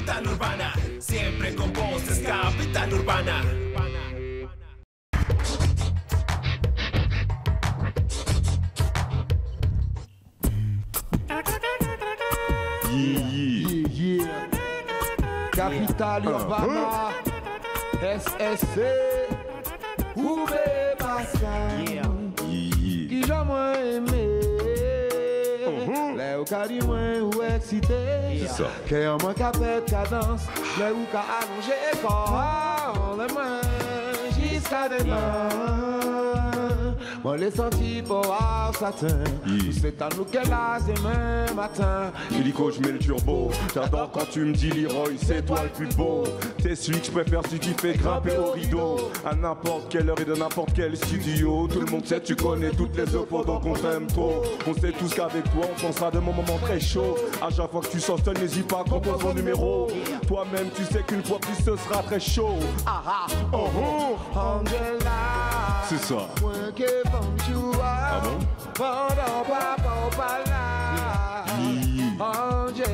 capital urbana. Siempre con voces, capital urbana. Yeah, yeah. Capital Urbana, SSC, Oube mwen eme, Mhm. Le ou ka di mwen ou eksite. Ke yon mwen ka pet kadans Le ou ka alonje ekor Le mwen jiska denan Moi les senti pour satin C'est à nous qu'elle a demain matin Illico, je mets le turbo. J'adore quand tu me dis Leroy, c'est toi le plus beau. T'es celui que je préfère si tu fais grimper au rideau. À n'importe quelle heure et de n'importe quel studio. Tout le monde sait, tu connais toutes les opos, donc on t'aime trop. On sait tous qu'avec toi, on pensera de mon moment très chaud. À chaque fois que tu sors seul, n'hésite pas, compose mon numéro. Toi-même, tu sais qu'une fois plus, ce sera très chaud. Ah ah, oh oh. Angela c'est ça. Ah bon? Angela,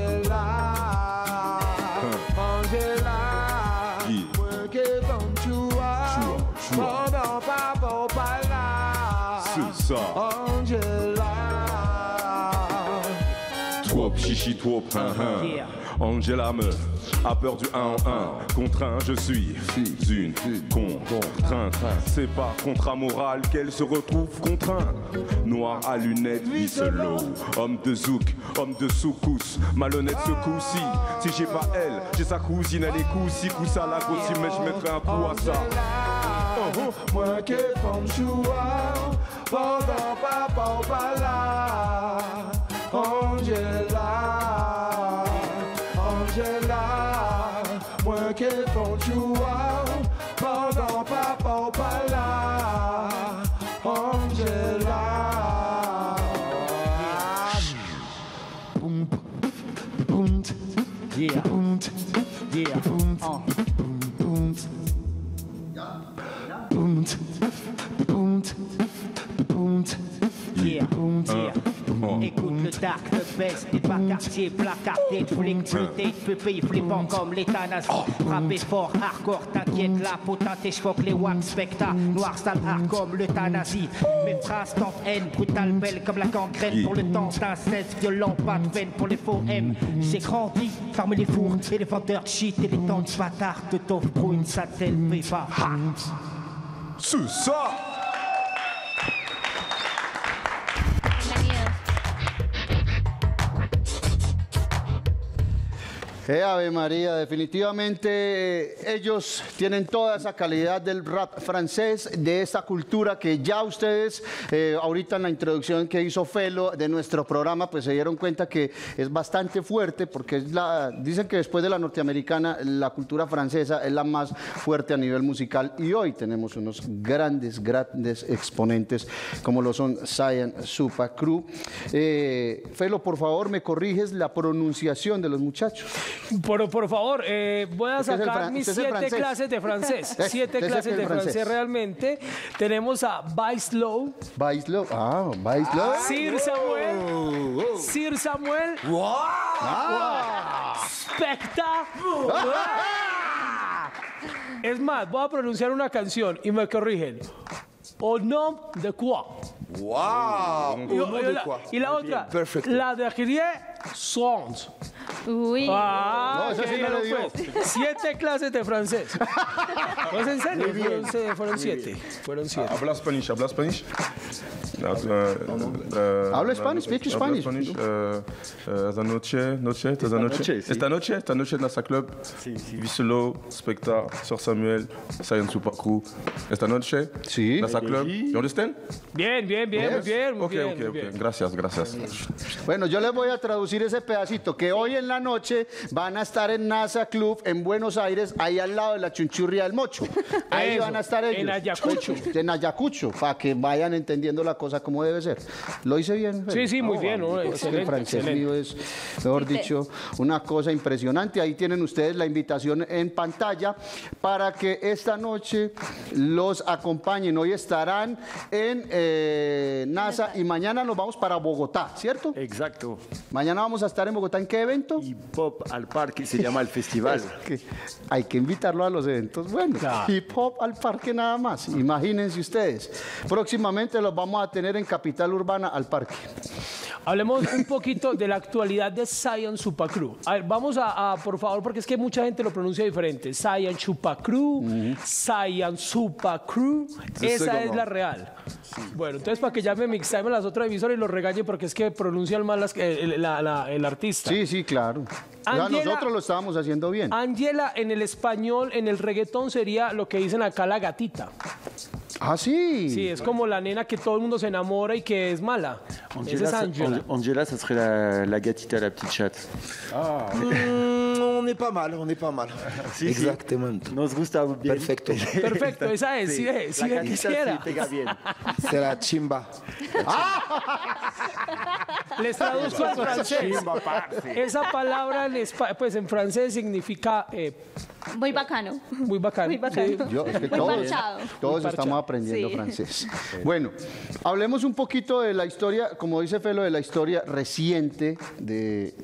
Angela, pendant pas. C'est ça. Angela, trop chichi, trop hein, Angela meuf a peur du 1 en 1. Contraint, je suis une contrainte. C'est par contrat moral qu'elle se retrouve contrainte. Noir à lunettes, vie solo. Homme de zouk, homme de soukous. Malhonnête ce coup-ci. Si j'ai pas elle, j'ai sa cousine, elle est coussi, coussa la grossie, mais je mettrai un coup à ça. Moi que bonjour Pendant papa au Angela Yeah. Oh. boom, Yeah. Yeah. Uh, Écoute le dark, le best, t'es pas quartier, placardé, flic, fruité, pépé, flippant comme l'état nazi. Frappé fort, hardcore, t'inquiète, la potente, et j'foque les wax, specta, noir, sale, hard comme l'euthanasie. Mes phrases tentent haine, brutale, belle comme la gangrène pour le temps d'inceste, violent, pas de peine pour les faux M. J'ai grandi parmi les fours et les vendeurs de shit et les de bâtards de t'offre pour une satellite prépa. C'est ça! Eh, Ave María, definitivamente eh, ellos tienen toda esa calidad del rap francés, de esa cultura que ya ustedes, eh, ahorita en la introducción que hizo Felo de nuestro programa, pues se dieron cuenta que es bastante fuerte, porque es la, dicen que después de la norteamericana, la cultura francesa es la más fuerte a nivel musical y hoy tenemos unos grandes, grandes exponentes como lo son Cyan Supa Crew. Eh, Felo, por favor, me corriges la pronunciación de los muchachos. Por, por favor, eh, voy a sacar mis siete clases de francés. Siete clases de francés. francés. realmente. Tenemos a Baislow, Baislo, ah, Baislo. Sir Samuel, Sir Samuel, Specta. Es más, voy a pronunciar una canción y me corrigen. Au nom de quoi? Wow Y, y la, y la otra, Perfecto. la de Guerrier Sons. Oui. Ah, No, eso sí me lo dio. Siete clases de francés. ¿No es en serio? Fueron, fueron siete. Fueron siete. Habla Spanish, habla Spanish. Uh, Habla Spanish, speak Spanish. Uh, uh, esta noche, noche, esta noche, noche, sí. esta noche, esta noche dans sa club. Viselo, Specta, Sir Samuel, Science Super Crew. Esta noche, Sí. sa club. You understand? Bien, bien, bien, muy bien, muy Ok, bien. ok, ok. Gracias, gracias. Bueno, yo les voy a traducir ese pedacito que hoy en la noche van a estar en NASA Club en Buenos Aires, ahí al lado de la chunchurria del Mocho. Ahí Eso, van a estar ellos. en Ayacucho. En Ayacucho, para que vayan entendiendo la cosa como debe ser. ¿Lo hice bien? Sí, sí, muy bien, es que el Excelente, francés excelente. mío es, mejor dicho, una cosa impresionante. Ahí tienen ustedes la invitación en pantalla para que esta noche los acompañen. Hoy estarán en eh, NASA y mañana nos vamos para Bogotá, ¿cierto? Exacto. Mañana vamos a estar en Bogotá. ¿En qué evento? Hip hop al parque, se llama el festival. que hay que invitarlo a los eventos buenos. Claro. Hip hop al parque nada más. Imagínense ustedes. Próximamente los vamos a tener en Capital Urbana al parque. Hablemos un poquito de la actualidad de Saiyan Supacru. A ver, vamos a, a, por favor, porque es que mucha gente lo pronuncia diferente. Saiyan Supacru, Saiyan Supacru, esa es la real. Bueno, entonces para que ya me mixemos las otras emisoras y los regañe porque es que pronuncian mal las- el, la- la- el artista. Sí, sí, claro. Nosotros lo estábamos haciendo bien. Angela en el español, en el reggaetón sería lo que dicen acá la gatita. Ah, sí. Sí, es como la nena que todo el mundo se enamora y que es mala. Esa Angela, es Angela. Ang- Angela, ça serait la, la gatita, la petite chatte. Mm, on est pas mal, on est pas mal. Sí, sí. Exactement. Nos gusta bien. Perfecto. Perfecto, esa es, sí, sí, la quisiera. sí pega bien. La chimba. Les traduzco al francés. Esa palabra en, espa- pues en francés significa eh, Muy bacano. muy bacán. Muy bacano. Sí. Yo, es que Muy todos, parchado. todos Muy parchado. estamos aprendiendo Sí. francés. Bueno, hablemos un poquito de la historia, como dice Felo, de la historia reciente de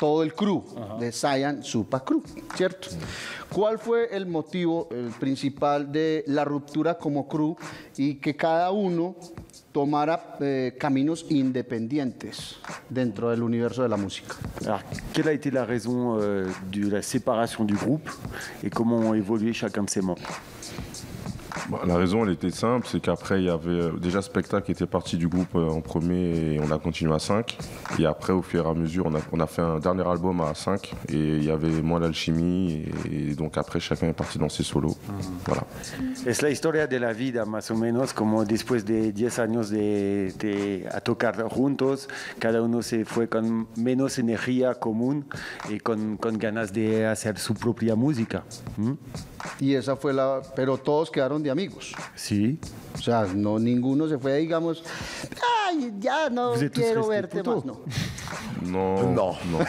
todo el crew, de Saiyan Supa Crew, ¿cierto? ¿Cuál fue el motivo el principal de la ruptura como crew y que cada uno tomara eh, caminos independientes dentro del universo de la música? Alors, quelle a été la raison euh, de la séparation du groupe et comment ont évolué chacun de ses membres Bah, la raison, elle était simple, c'est qu'après, il y avait euh, déjà Spectacle qui était parti du groupe euh, en premier et on a continué à 5. Et après, au fur et à mesure, on a, on a fait un dernier album à 5 et il y avait moins d'alchimie. Et, donc après, chacun est parti dans ses solos. Voilà. Es la historia de la vida, más o menos, como después de 10 años de, de a tocar juntos, cada uno se fue con menos energía común y con, con ganas de hacer su propia música. ¿Mm? Y esa fue la... Pero todos quedaron de amigos. Sí. O sea, no ninguno se fue, digamos, ay, ya no tous quiero restés verte más. No. Non. non.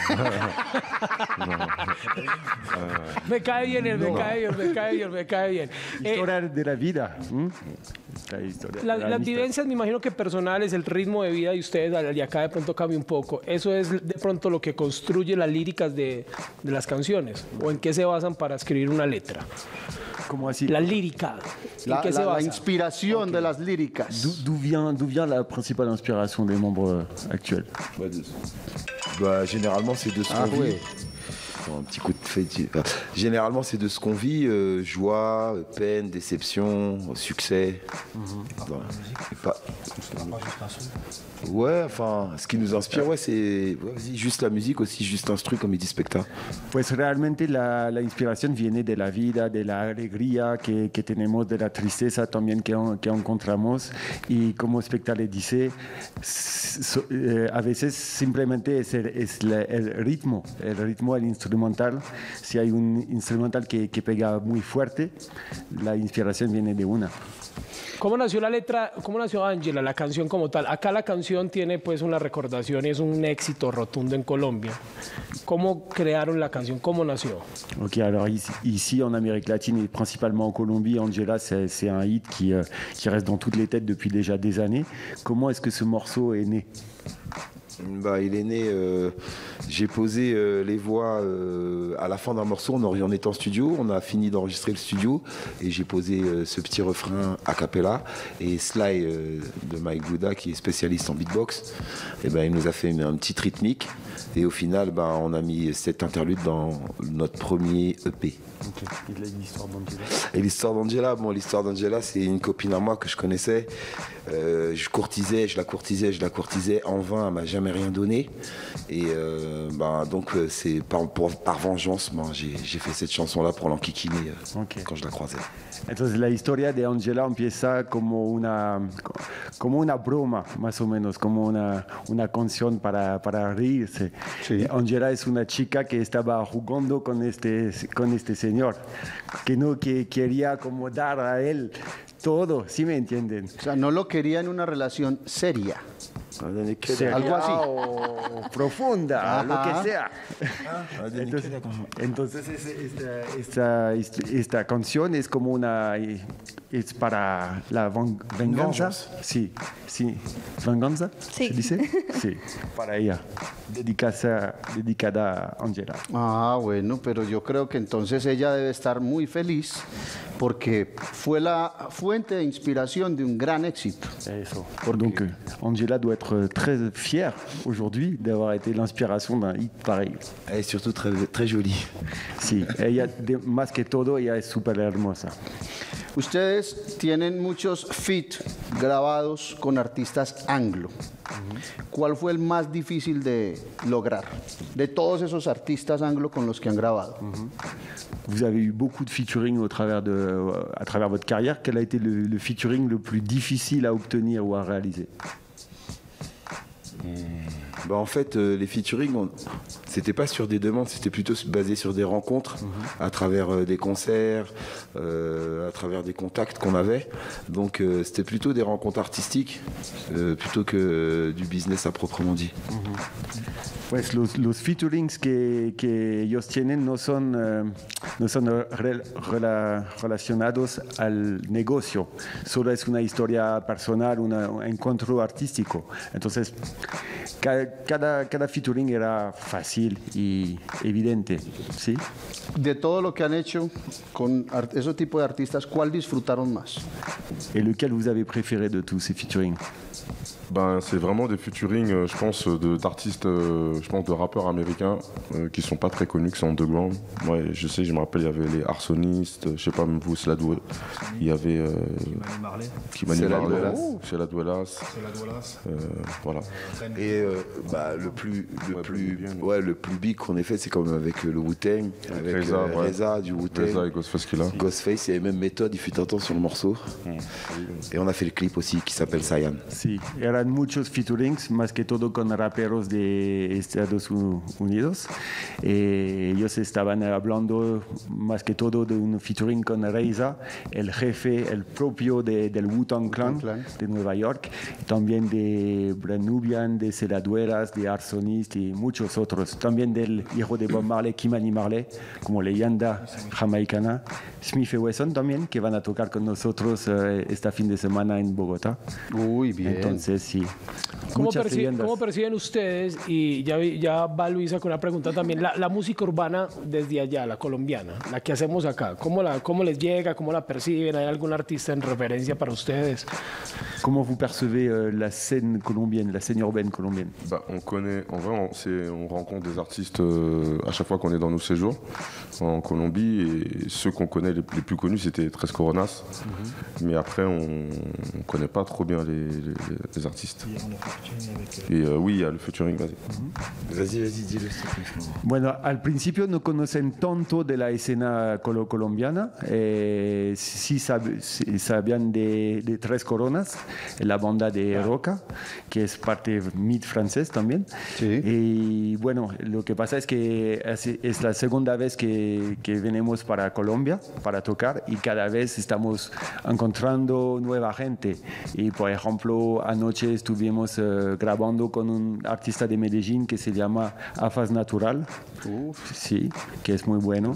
Me cae bien, él, me cae bien, me cae bien, me cae bien. Eh, Historia de la vida. ¿Mm? La historia la- de la las amistad. vivencias, me imagino que personales, el ritmo de vida de ustedes, de acá de pronto cambia un poco. Eso es de pronto lo que construye las líricas de, de las canciones. ¿O en qué se basan para escribir una letra? Comment así? La lírica. ¿En La, la- de las líricas. D'où vient, d'où vient la principale inspiration des membres euh, actuels? Bah, bah, généralement, c'est de ce Ah qu'on. Un petit coup de fait. enfin, Généralement, c'est de ce qu'on vit euh, joie, peine, déception, succès. Voilà. Pas- Ouais, enfin, ce qui nous inspire, ouais, c'est ouais, juste la musique aussi, juste instru, comme il dit Specta. Pues realmente la, la inspiración viene de la vida, de la alegría que, que tenemos, de la tristeza también que, que encontramos. Y como Spectale dice, eh, a veces simplemente es, el, es el ritmo, el ritmo del instrumental. Si hay un instrumental que, que pega muy fuerte, la inspiración viene de una. ¿Cómo nació la letra? ¿Cómo nació Ángela, la canción como tal? Acá la canción tiene pues una recordación y es un éxito rotundo en Colombia. ¿Cómo crearon la canción? ¿Cómo nació? Ok, alors ici, en Amérique latine et principalement en Colombie, Angela, c'est c'est un hit qui, euh, qui reste dans toutes les têtes depuis déjà des années. Comment est-ce que ce morceau est né? Bah, il est né. euh, J'ai posé euh, les voix euh, à la fin d'un morceau. On, en était en studio. On a fini d'enregistrer le studio et j'ai posé ce petit refrain a cappella. Et Sly de Mike Gouda, qui est spécialiste en beatbox, et ben, il nous a fait un petit rythmique. Et au final, ben, on a mis cette interlude dans notre premier Et l'histoire d'Angela, bon, l'histoire d'Angela, c'est une copine à moi que je connaissais. Euh, je courtisais, je la courtisais, je la courtisais en vain, elle m'a jamais rien donné. Et euh, ben, donc, euh, c'est par, pour- par vengeance, ben, j'ai fait cette chanson-là pour l'enquiquiner euh, quand je la croisais. Entonces la historia de Angela empieza como una, como una broma, más o menos, como una, una canción para, para reírse. Sí. Angela es una chica que estaba jugando con este, con este señor, que no que quería como dar a él todo, ¿sí me entienden? O sea, no lo quería en una relación seria. Algo así. o profunda, lo Ajá. que sea. Ah, Entonces, entonces es- esta, esta, esta canción es como una es para la ven- venganza. Sí, sí. ¿Venganza? Sí. ¿Se dice? Sí, para ella. Dedicada, dedicada a Angela. Ah, bueno, pero yo creo que entonces ella debe estar muy feliz porque fue la fuente de inspiración de un gran éxito. Eso. Donc euh, Angela doit être très fière aujourd'hui d'avoir été l'inspiration d'un hit pareil. Elle est surtout très, très jolie. Sí, ella, de- más que todo, ella es súper hermosa. Ustedes tienen muchos feat grabados con artistas anglo. ¿Cuál fue el más difícil de lograr? De todos esos artistas anglo con los que han grabado? Vous avez eu beaucoup de featuring au travers de, à travers votre carrière. Quel a été le, le featuring le plus difficile à obtenir ou à réaliser? Mm. Bah, en fait, euh, les featuring, on- c'était pas sur des demandes, c'était plutôt basé sur des rencontres, à travers euh, des concerts, euh, à travers des contacts qu'on avait. Donc c'était plutôt des rencontres artistiques, plutôt que du business à proprement dit. Pues los, los featurings que, que ellos tienen no son, eh, no son rel- rela- relacionados al negocio, solo es una historia personal, un encuentro artístico. Entonces, ca- cada, cada featuring era fácil y evidente, ¿sí? De todo lo que han hecho con ar- ese tipo de artistas, ¿cuál disfrutaron más? Et lequel vous avez préféré de tous ces featurings Ben, c'est vraiment des featuring, euh, je pense, de- d'artistes, euh, je pense, de rappeurs américains euh, qui sont pas très connus, qui sont underground. Moi, je sais, je me rappelle, il y avait les Arsonistes, je sais pas, même vous, c'est la Il y avait. Euh, Kimani C'est la Marley, Douelas. C'est la Douelas. Euh, voilà. Et euh, bah, le plus, le Ouais, plus, bien, ouais, le plus big qu'on ait fait, c'est comme avec euh, le Wu-Tang, avec Reza, euh, ouais. Reza du Reza Wu-Tang. et Ghostface Killah. Ghostface, il y avait même méthode, il fut un temps sur le morceau. Et on a fait le clip aussi qui s'appelle Sayan. Sí, eran muchos featurings, más que todo con raperos de Estados Unidos. Eh, ellos estaban hablando más que todo de un featuring con Reza, el jefe, el propio de- del Wu-Tang Clan, Clan. de Nueva York, también de Brand Nubian, de Celadueras, de Arsonist y muchos otros. También del hijo de Bob Marley, Kimani Marley, como leyenda jamaicana. Smith y Wesson también, que van a tocar con nosotros eh, este fin de semana en Bogotá. Uy, bien. Entonces, sí. ¿Cómo, perci- cómo perciben ustedes, y ya, ya va Luisa con una pregunta también, la, la música urbana desde allá, la colombiana, la que hacemos acá, ¿cómo, la, ¿cómo les llega, cómo la perciben? ¿Hay algún artista en referencia para ustedes? Comment vous percevez euh, la scène colombienne, la scène urbaine colombienne? Bah, on connaît, en vrai, on, on rencontre des artistes euh, à chaque fois qu'on est dans nos séjours en Colombie et ceux qu'on connaît les, les plus connus c'était Tres Coronas. Mais après, on ne connaît pas trop bien les, les- les artistes. Et euh, oui, il y a le featuring, vas-y. Vas-y, vas-y, dis-le. Bueno, al principio no conocen tanto de la escena colo- colombiana, eh, sí sab- sí sabían de, de Tres Coronas, la banda de Roca, que es parte mid francés también. Sí. Y bueno, lo que pasa es que es, es la segunda vez que, que venimos para Colombia para tocar y cada vez estamos encontrando nueva gente. Y por ejemplo, anoche estuvimos eh, grabando con un artista de Medellín que se llama Afas Natural. Sí, que es muy bueno.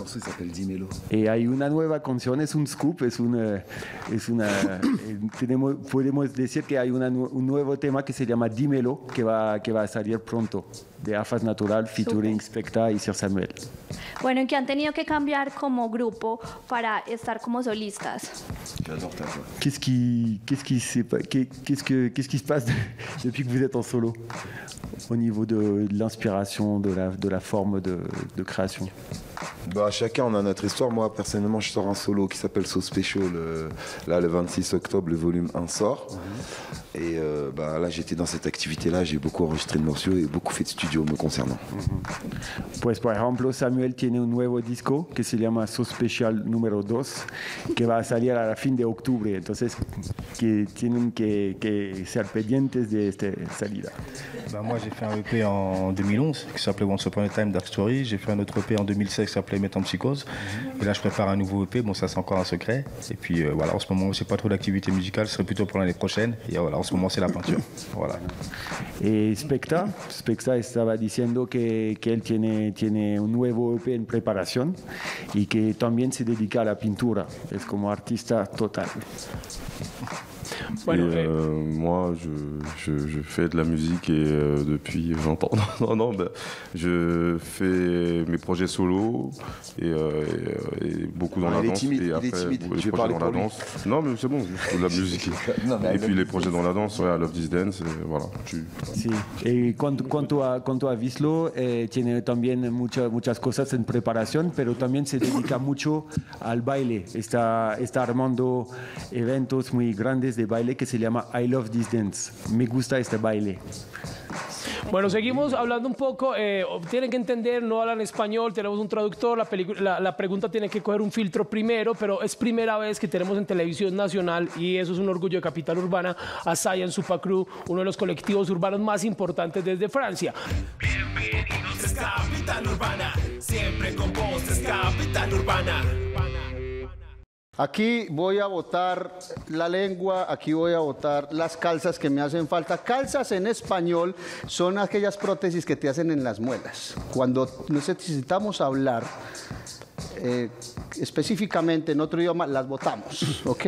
Dimelo. Y hay una nueva canción, es un scoop, es una, es una eh, tenemos, podemos decir que hay una un nuevo tema que se llama Dímelo, que va, que va a salir pronto, de Afas Natural, featuring Specta y Sir Samuel. Bueno, ¿en qué han tenido que cambiar como grupo para estar como solistas? Qu'est-ce qui, qu'est-ce qu'est-ce que, qu'est-ce qui se passe de- depuis que vous êtes en solo au niveau de, de l'inspiration, de la, de la forme de, de création? Bah, chacun on a notre histoire. Moi personnellement je sors un solo qui s'appelle So Special. euh, là le 26 octobre le volume 1 sort. Et euh, bah, là j'étais dans cette activité là, j'ai beaucoup enregistré de morceaux et beaucoup fait de studio me concernant. Pues por ejemplo, Samuel tiene un nuevo disco que se llama So Special número 2, que va a salir a la fin de octubre. Entonces, que tienen que, que ser pendientes de esta salida. Bah, moi, j'ai fait un EP en 2011 qui s'appelait Once Upon a Time Dark Story. J'ai fait un autre EP en 2016 qui s'appelait Métampsychose. Et là, je prépare un nouveau EP. Bon, ça, c'est encore un secret. Et puis, euh, voilà, en ce moment, c'est pas trop d'activité musicale. Ce serait plutôt pour l'année prochaine. Et euh, voilà, en ce moment, c'est la peinture. Voilà. Et Specta, Specta estaba diciendo que, que él tiene, tiene un nuevo EP en preparación y que también se dedica a la pintura. Es como artista total. et euh, moi, je, je, je, fais de la musique et euh, depuis 20 ans, non, non, ben, je fais mes projets solo et, euh, et, et beaucoup dans Ah, la il est danse. timide, et il est après, timide. les Je vais projets parler dans la lui. danse. Non, mais c'est bon, de la musique. Non, et puis love les this projets dans la danse, ouais, I Love This Dance, et voilà. Tu- Sí, y cuanto, cuanto a, cuanto a Vislo, eh, tiene también mucha- muchas cosas en preparación, pero también se dedica mucho al baile. Está, está armando eventos muy grandes de baile que se llama I Love This Dance. Me gusta este baile. Bueno, seguimos hablando un poco. eh, tienen que entender, no hablan español, tenemos un traductor. La, la, la pregunta tiene que coger un filtro primero, pero es primera vez que tenemos en televisión nacional, y eso es un orgullo de Capital Urbana, a Saiyan Supacru, uno de los colectivos urbanos más importantes desde Francia. Bienvenidos es Capital Urbana, siempre con vos es Capital Urbana. Aquí voy a botar la lengua, aquí voy a botar las calzas que me hacen falta. Calzas en español son aquellas prótesis que te hacen en las muelas. Cuando necesitamos hablar eh, específicamente en otro idioma, las botamos, ¿ok?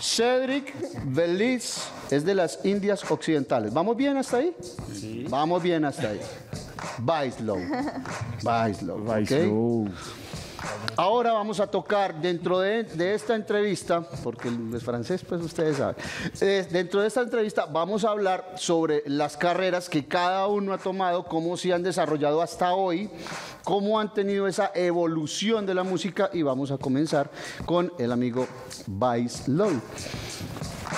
Cedric Beliz es de las Indias Occidentales. ¿Vamos bien hasta ahí? Vamos bien hasta ahí. Baislow. Baislow. ¿ok? Ahora vamos a tocar dentro de, esta entrevista, porque es francés, pues ustedes saben, eh, dentro de esta entrevista vamos a hablar sobre las carreras que cada uno ha tomado, cómo se han desarrollado hasta hoy, cómo han tenido esa evolución de la música y vamos a comenzar con el amigo Vice Low.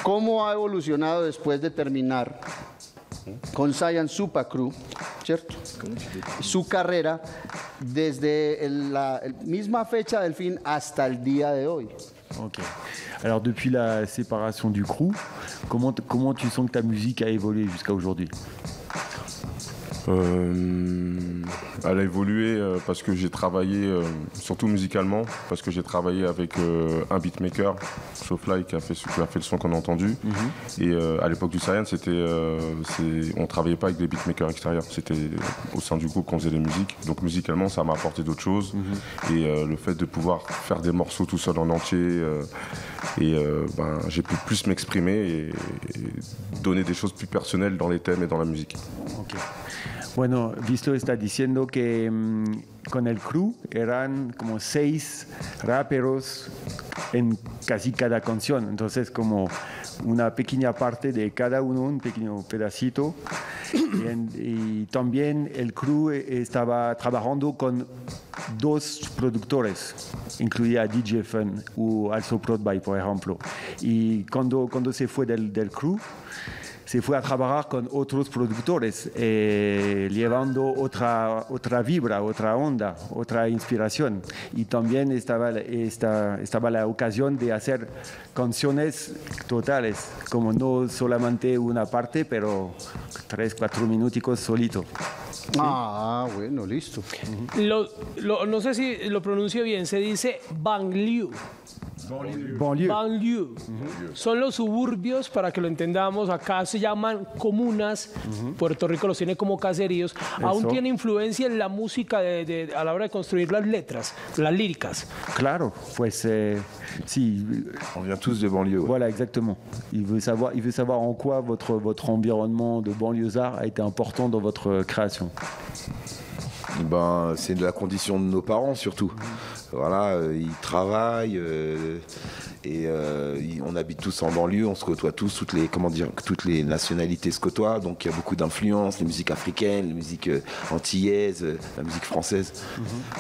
¿Cómo ha evolucionado después de terminar con Super Crew, ¿cierto? Su carrera desde la misma fecha del fin hasta el día de hoy. Ok. Alors depuis la séparation du crew, comment tu sens que ta musique a évolué jusqu'à aujourd'hui? Euh, elle a évolué euh, parce que j'ai travaillé, euh, surtout musicalement, parce que j'ai travaillé avec un beatmaker, Showfly, qui a fait, qui a fait le son qu'on a entendu. Et euh, à l'époque du Science, c'était, on travaillait pas avec des beatmakers extérieurs, c'était au sein du groupe qu'on faisait les musiques. Donc musicalement, ça m'a apporté d'autres choses. Et euh, le fait de pouvoir faire des morceaux tout seul en entier, et ben, j'ai pu plus m'exprimer et, et donner des choses plus personnelles dans les thèmes et dans la musique. Bueno, Visto está diciendo que mm, con el crew eran como seis raperos en casi cada canción, entonces como una pequeña parte de cada uno, un pequeño pedacito. Y, y también el crew estaba trabajando con dos productores, incluía DJ Fun o Also Prod by, por ejemplo. Y cuando, cuando se fue del, del crew, se fue a trabajar con otros productores, eh, llevando otra, otra vibra, otra onda, otra inspiración. Y también estaba, la- esta- estaba la ocasión de hacer canciones totales, como no solamente una parte, pero tres, cuatro minuticos solito. Ah, bueno, listo. Lo- lo- no sé si lo pronuncio bien, se dice banlieue. Banlieue. Banlieue. Son los suburbios, para que lo entendamos. Acá se llaman comunas. Puerto Rico los tiene como caseríos. Aún Eso. tiene influencia en la música de- de- a la hora de construir las letras, las líricas. Claro, pues eh, sí, On vient tous de banlieue. ouais. Voilà, exactement. Il veut savoir, il veut savoir en quoi votre, votre environnement de banlieusard a été important dans votre création. Ben, c'est de la condition de nos parents surtout. Voilà, euh, il travaille. Euh, et euh, on habite tous en banlieue, on se côtoie tous, toutes les comment dire, toutes les nationalités se côtoient, donc il y a beaucoup d'influences, les musiques africaines, les musiques euh, antillaises, euh, la musique française.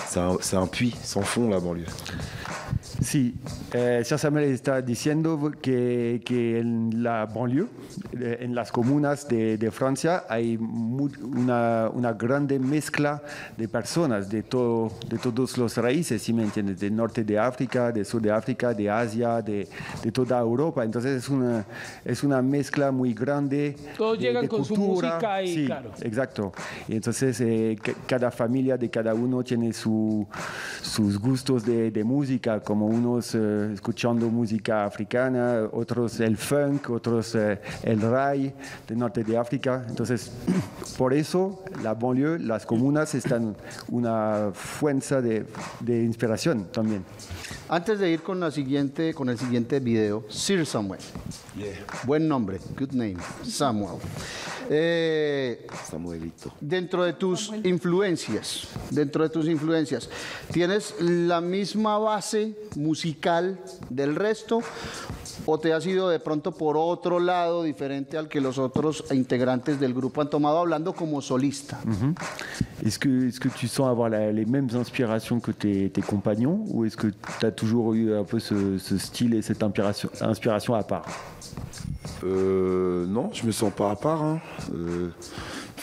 C'est un, c'est un puits sans fond la banlieue. Sí, eh, Cher Samuel está diciendo que, que en la banlieue, eh, en las comunas de, de Francia, hay mu- una, una grande mezcla de personas de, todo, de todos los raíces, si me entiendes, del norte de África, del sur de África, de Asia, de, de toda Europa. Entonces es una, es una mezcla muy grande. Todos de- llegan de con su cultura. música y Sí, claro. Exacto. Y entonces eh, ca- cada familia de cada uno tiene su- sus gustos de, de música, como unos eh, escuchando música africana, otros el funk, otros eh, el ray del norte de África. Entonces, por eso la banlieue, las comunas están una fuerza de, de inspiración también. Antes de ir con, la siguiente, con el siguiente video, Sir Samuel. Buen nombre, good name, Samuel. Eh, Samuelito. dentro de tus influencias, dentro de tus influencias, ¿tienes la misma base musical del resto o te has ido de pronto por otro lado diferente al que los otros integrantes del grupo han tomado hablando como solista? Est-ce que, est que tu sens avoir la- les mêmes inspirations que tes, tes compagnons ou est-ce que tu as toujours eu un peu ce, ce style et cette inspiration, inspiration à part? Euh, non, je me sens pas à part. hein. Euh,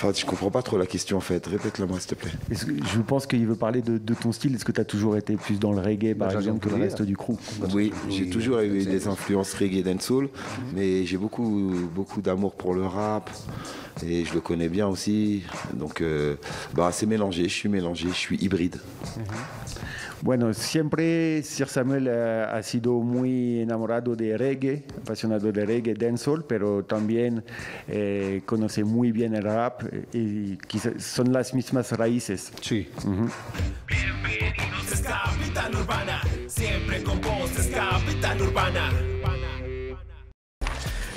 Enfin, je comprends pas trop la question en fait. Répète-la moi, s'il te plaît. Est-ce que- Je pense qu'il veut parler de, de ton style. Est-ce que tu as toujours été plus dans le reggae, par Bah, exemple, que le reste du crew? Oui, j'ai toujours eu des influences reggae dancehall, mais j'ai beaucoup, beaucoup d'amour pour le rap et je le connais bien aussi. Donc, euh, bah, c'est mélangé. Je suis mélangé. Je suis hybride. Bueno, siempre Sir Samuel ha sido muy enamorado de reggae, apasionado de reggae, dancehall, pero también eh, conoce muy bien el rap eh, y quizás son las mismas raíces. Sí. Bienvenidos es Capital Urbana, siempre con vos es Capital Urbana.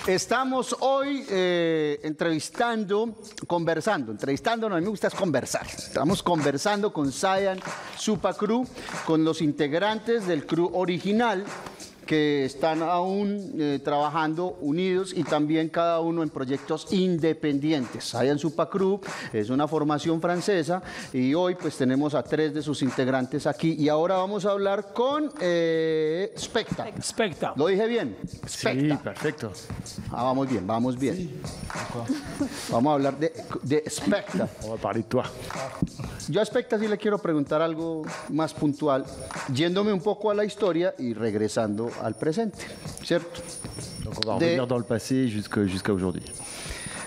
Estamos hoy eh, entrevistando, conversando, entrevistando, a mí me gusta es conversar. Estamos conversando con Cyan Supa Crew, con los integrantes del crew original que están aún eh, trabajando unidos y también cada uno en proyectos independientes. Cyan Supa Crew es una formación francesa y hoy pues tenemos a tres de sus integrantes aquí y ahora vamos a hablar con eh, Specta. Specta. ¿Lo dije bien? Sí, perfecto. Ah, vamos bien, vamos bien. Vamos a hablar de, de Specta. Yo a Specta sí le quiero preguntar algo más puntual, yéndome un poco a la historia y regresando al presente, ¿cierto? Donc on va De- revenir dans le passé jusqu'à aujourd'hui.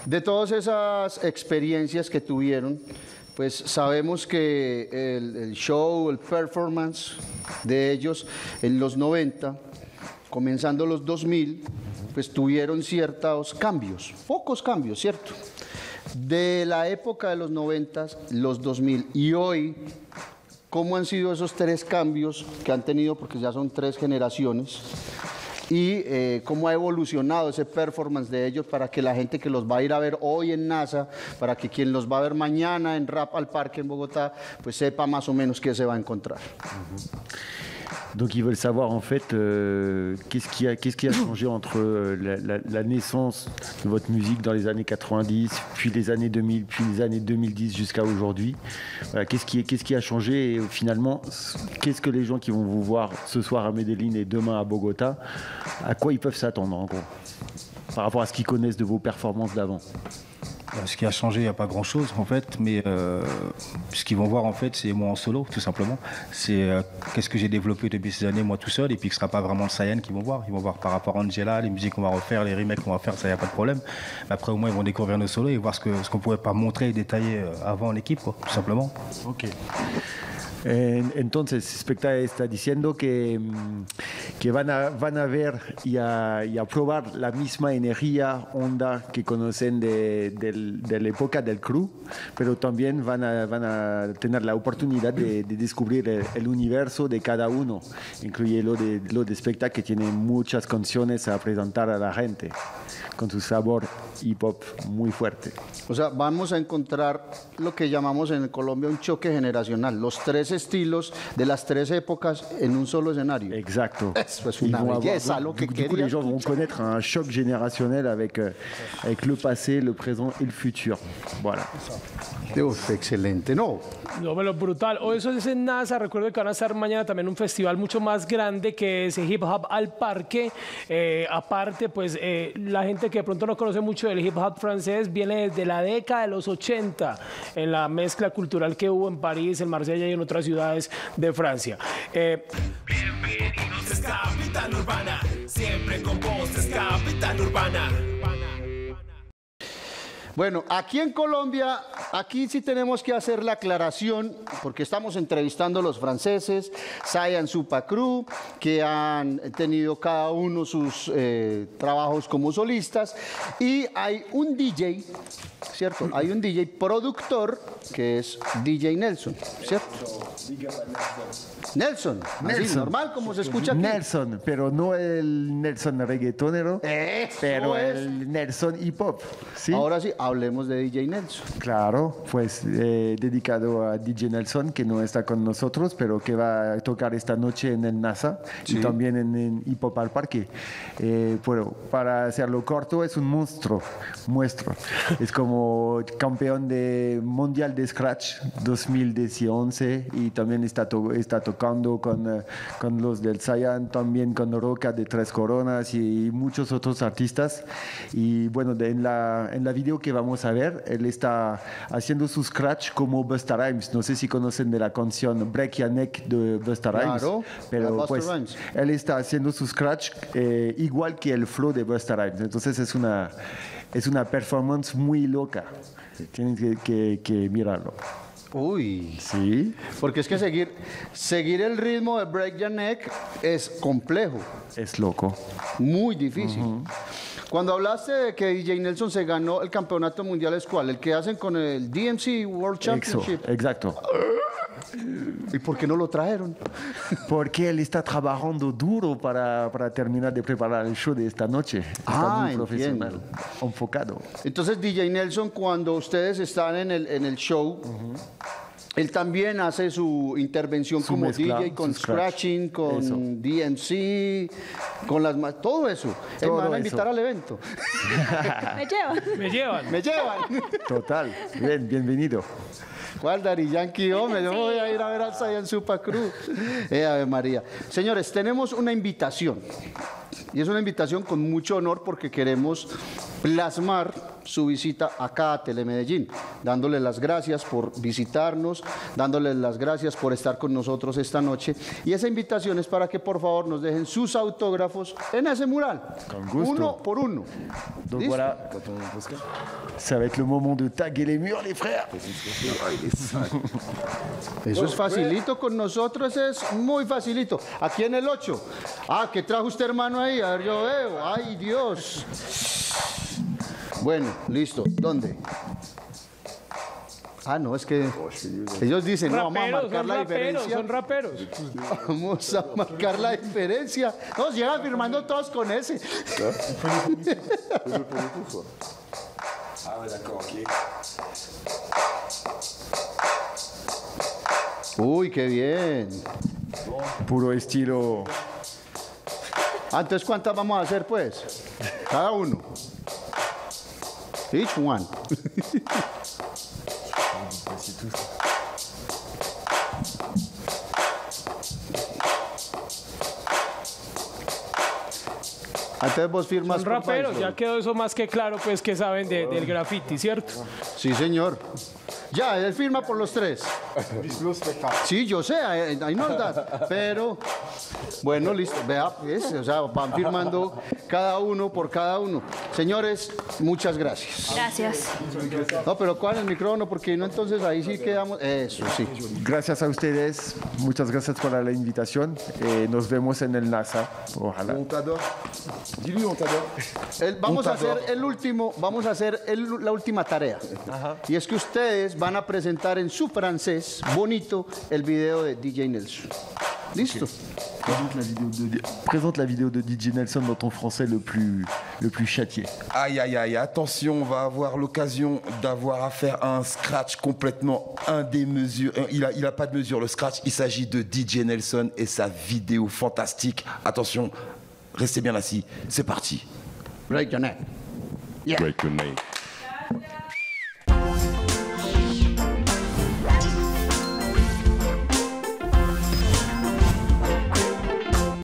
De todas esas experiencias que tuvieron, pues sabemos que el, el show, el performance de ellos en los 90, comenzando los 2000, pues tuvieron ciertos cambios, pocos cambios, ¿cierto? De la época de los 90, los 2000 y hoy, ¿cómo han sido esos tres cambios que han tenido, porque ya son tres generaciones? y eh, cómo ha evolucionado ese performance de ellos para que la gente que los va a ir a ver hoy en NASA, para que quien los va a ver mañana en Rap al Parque en Bogotá, pues sepa más o menos qué se va a encontrar. Donc ils veulent savoir en fait euh, qu'est-ce qui, a- changé entre euh, la, naissance de votre musique dans les années 90, puis les années 2000, puis les années 2010 jusqu'à aujourd'hui? Qu'est-ce, qui, qu'est-ce qui a changé? Et euh, finalement, qu'est-ce que les gens qui vont vous voir ce soir à Medellín et demain à Bogota, à quoi ils peuvent s'attendre en gros par rapport à ce qu'ils connaissent de vos performances d'avant? Ce qui a changé, il n'y a pas grand-chose en fait, mais euh, ce qu'ils vont voir en fait, c'est moi en solo, tout simplement. C'est euh, qu'est-ce que j'ai développé depuis ces années, moi tout seul, et puis que ce ne sera pas vraiment le Cyan qu'ils vont voir. Ils vont voir par rapport à Angela, les musiques qu'on va refaire, les remakes qu'on va faire, ça, il n'y a pas de problème. Mais après, au moins, ils vont découvrir nos solos et voir ce qu'on ne pouvait pas montrer et détailler euh, avant en équipe, quoi, tout simplement. Ok. En- Entonces, Specta está diciendo que, mm, que van, a, van a ver y a, y a probar la misma energía, onda que conocen de, del- de la época del crew, pero también van a, van a tener la oportunidad de, de descubrir el, el universo de cada uno, incluye lo de, lo de Specta que tiene muchas canciones a presentar a la gente, con su sabor hip hop muy fuerte. O sea, vamos a encontrar lo que llamamos en Colombia un choque generacional, los tres estilos de las tres épocas en un solo escenario. Exacto. Eso es una belleza, lo que du, du coup, quería les gens vont connaître un choc générationnel avec, euh, avec le passé, le présent et le futur. Voilà. Uf, excelente, no. No, pero brutal. O eso es en NASA. Recuerdo que van a estar mañana también un festival mucho más grande que es Hip Hop al Parque. Eh, aparte, pues eh, la gente que de pronto no conoce mucho del hip hop francés viene desde la década de los 80 en la mezcla cultural que hubo en París, en Marsella y en otras ciudades de Francia. Eh, Bienvenidos es Capital Urbana, siempre con vos es Capital Urbana. Bueno, aquí en Colombia, aquí sí tenemos que hacer la aclaración, porque estamos entrevistando a los franceses, Sayan Supacru, que han tenido cada uno sus eh, trabajos como solistas, y hay un DJ, ¿cierto? Hay un DJ productor que es DJ Nelson, ¿cierto? Nelson, así, Nelson. normal como se escucha aquí. Nelson, pero no el Nelson reggaetonero, Eso pero es. el Nelson hip hop. ¿sí? Ahora sí, hablemos de DJ Nelson. Claro, pues eh, dedicado a DJ Nelson, que no está con nosotros, pero que va a tocar esta noche en el NASA y también en, en Hip Hop al Parque. Eh, bueno, para hacerlo corto, es un monstruo, muestro. es como campeón de mundial de Scratch 2011 y también está, to- está tocando con, eh, con los del Saiyan, también con Roca de Tres Coronas y muchos otros artistas. Y bueno, de- en, la, en la video que vamos a ver, él está haciendo su scratch como Busta Rhymes. No sé si conocen de la canción Break Your Neck de Busta Rhymes. Claro, la pero pues Rhymes. él está haciendo su scratch eh, igual que el flow de Busta Rhymes. Entonces es una, es una performance muy loca. Tienen que, que- que mirarlo. Uy. Sí, Porque es que seguir, seguir el ritmo de Break Your Neck es complejo, es loco. muy difícil. Cuando hablaste de que DJ Nelson se ganó el campeonato mundial, ¿es cuál? El que hacen con el DMC World Championship. exacto. ¿Y por qué no lo trajeron? Porque él está trabajando duro para, para terminar de preparar el show de esta noche. Está Ah, muy profesional, entiendo. enfocado. Entonces DJ Nelson, cuando ustedes están en el, en el show, él también hace su intervención Su como mezcla, DJ con scratching, con Eso. DMC, con las ma- todo eso. Eh, me Todo van a eso. invitar al evento. Me lleva. Me llevan. Me llevan. Total. Bien, bienvenido. ¿Cuál Dari Yankee? Hombre, yo me voy a ir a ver a Sayan Supa Cruz. Eh, Ave María. Señores, tenemos una invitación. Y es una invitación con mucho honor porque queremos plasmar su visita acá a Telemedellín, dándole las gracias por visitarnos, dándoles las gracias por estar con nosotros esta noche. Y esa invitación es para que por favor nos dejen sus autógrafos en ese mural. Con gusto. Uno por uno. Donc ¿Listo? voilà, ça va être le moment de taguer les murs, les frères. Eso es facilito con nosotros, es muy facilito. Aquí en el 8. Ah, ¿qué trajo usted hermano ahí? A ver, yo veo. Ay, Dios. Bueno, listo. ¿Dónde? Ah, no, es que ellos dicen, no, vamos a marcar la diferencia. son raperos. Vamos a marcar la diferencia. Nos llegan firmando todos con ese. Ah. Uy, qué bien. Puro estilo. Ah, entonces, ¿cuántas vamos a hacer, pues? Cada uno. Each one. Entonces vos firmas Son raperos, ya quedó eso más que claro, pues que saben de- del graffiti, ¿cierto? Sí, señor. Ya, él firma por los tres. Sí, yo sé, nos da. Pero, bueno, listo. Vea, pues, o sea, van firmando cada uno por cada uno. Señores, muchas gracias. Gracias. No, pero ¿cuál es el micrófono? Porque no, entonces ahí sí quedamos. Eso, sí. Gracias a ustedes, muchas gracias por la invitación. Eh, nos vemos en el NASA, ojalá. El- vamos a hacer el último, vamos a hacer el- la última tarea. Y es que ustedes van a presentar en su francés bonito el video de DJ Nelson. ¿Listo? Présente la, vidéo de, présente la vidéo de DJ Nelson dans ton français le plus, le plus châtié. Aïe aïe aïe, attention, on va avoir l'occasion d'avoir affaire à un scratch complètement indémesuré. Il a, il a pas de mesure, le scratch. Il s'agit de DJ Nelson et sa vidéo fantastique. Attention, restez bien assis. C'est parti. Break your neck. Break your neck.